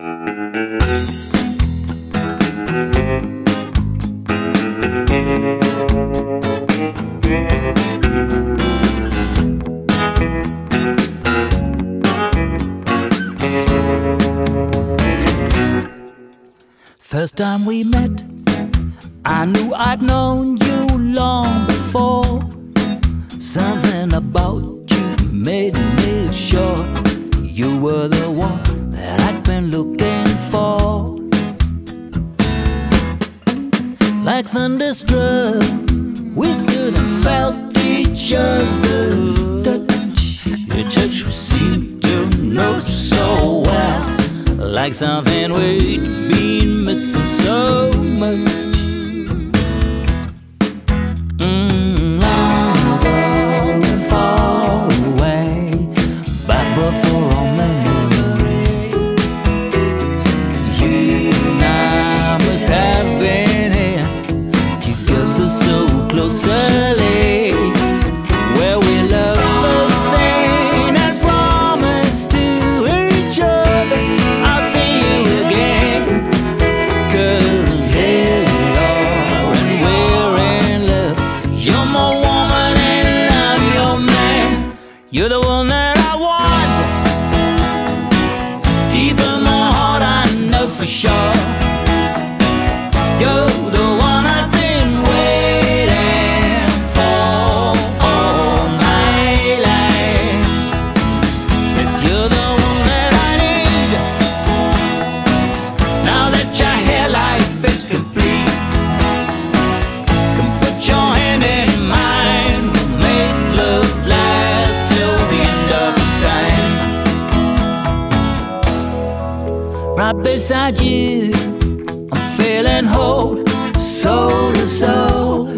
First time we met, I knew I'd known you long before. Something about you made me sure you were the one that I've been looking for. Like thunderstruck, we stood and felt each other's touch. Your touch we seemed to know so well, like something we'd been. right beside you. I'm feeling whole, soul to soul.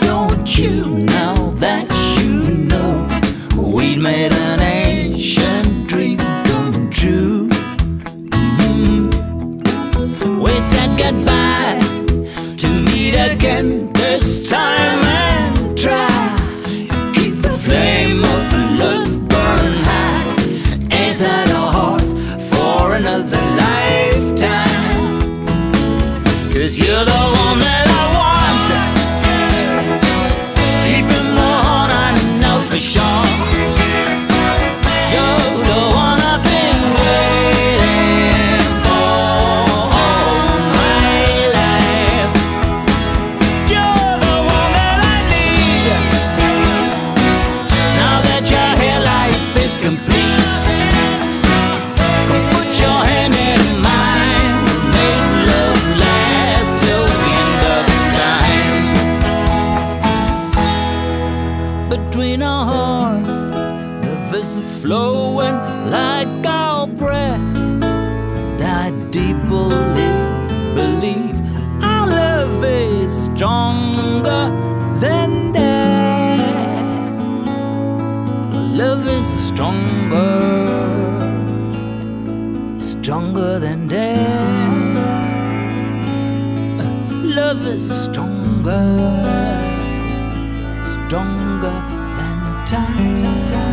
Don't you know that you know we made a flowing like our breath. And I deeply believe our love is stronger than death. Love is stronger, stronger than death. Love is stronger, stronger than time.